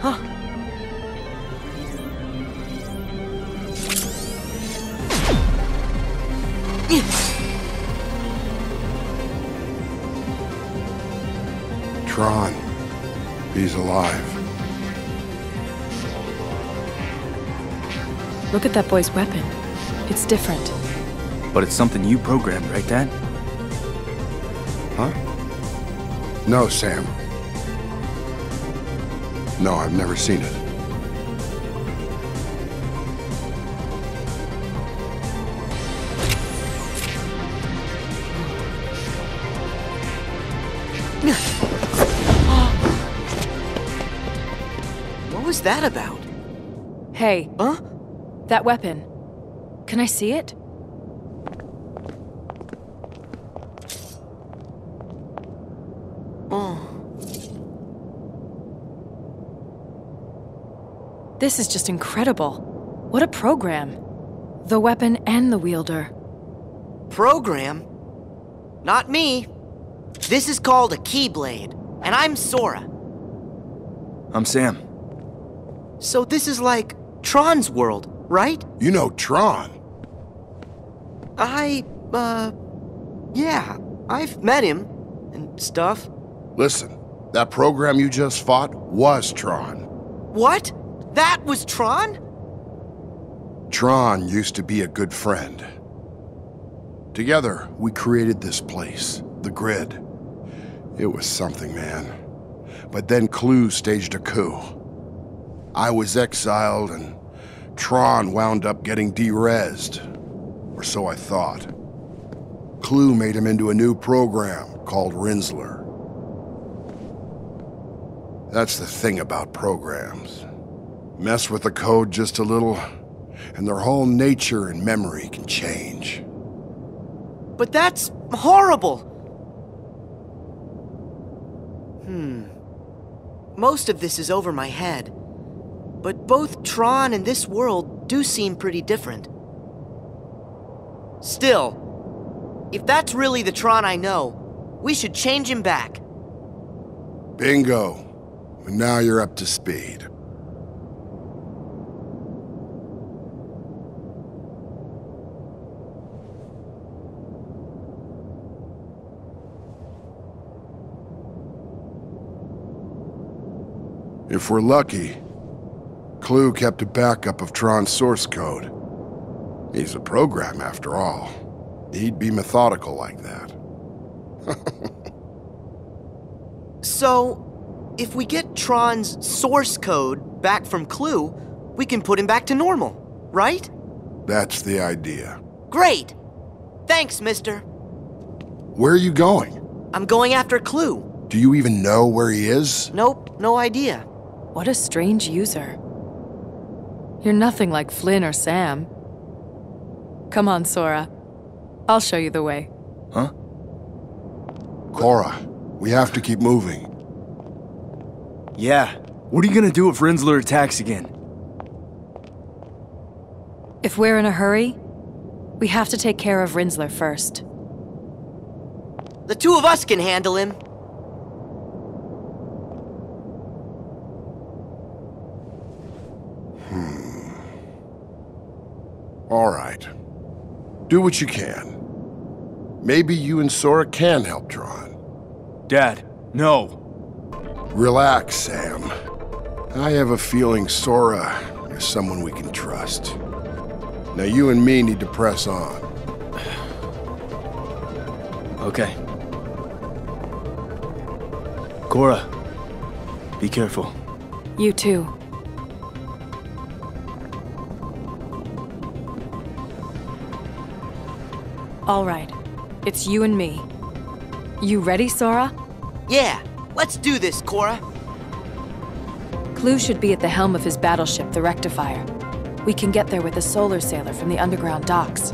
Huh? Tron. He's alive. Look at that boy's weapon. It's different. But it's something you programmed, right, Dad? Huh? No, Sam. No, I've never seen it. What was that about? Hey, Huh? that weapon. Can I see it? This is just incredible. What a program. The weapon and the wielder. Program? Not me. This is called a Keyblade, and I'm Sora. I'm Sam. So this is like Tron's world, right? You know Tron. I, uh, yeah, I've met him and stuff. Listen, that program you just fought was Tron. What? That was Tron? Tron used to be a good friend. Together, we created this place, the grid. It was something, man. But then Clu staged a coup. I was exiled, and Tron wound up getting derezzed. Or so I thought. Clu made him into a new program called Rinzler. That's the thing about programs. Mess with the code just a little, and their whole nature and memory can change. But that's horrible. Hmm. Most of this is over my head. But both Tron and this world do seem pretty different. Still, if that's really the Tron I know, we should change him back. Bingo. Now you're up to speed. If we're lucky, Clu kept a backup of Tron's source code. He's a program, after all. He'd be methodical like that. So, if we get Tron's source code back from Clu, we can put him back to normal, right? That's the idea. Great! Thanks, mister. Where are you going? I'm going after Clu. Do you even know where he is? Nope, no idea. What a strange user. You're nothing like Flynn or Sam. Come on, Sora. I'll show you the way. Huh? Quorra, we have to keep moving. Yeah. What are you gonna do if Rinzler attacks again? If we're in a hurry, we have to take care of Rinzler first. The two of us can handle him. All right. Do what you can. Maybe you and Sora can help Tron. Dad, no. Relax, Sam. I have a feeling Sora is someone we can trust. Now you and me need to press on. Okay. Quorra, be careful. You too. All right. It's you and me. You ready, Sora? Yeah, let's do this, Quorra. Clu should be at the helm of his battleship, the Rectifier. We can get there with a solar sailer from the underground docks.